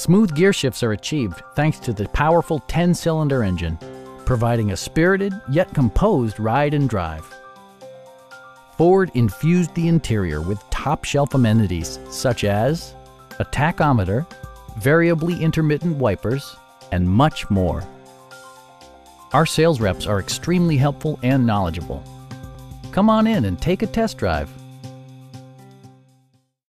Smooth gear shifts are achieved thanks to the powerful 10-cylinder engine, providing a spirited yet composed ride and drive. Ford infused the interior with top-shelf amenities such as a tachometer, variably intermittent wipers, and much more. Our sales reps are extremely helpful and knowledgeable. Come on in and take a test drive.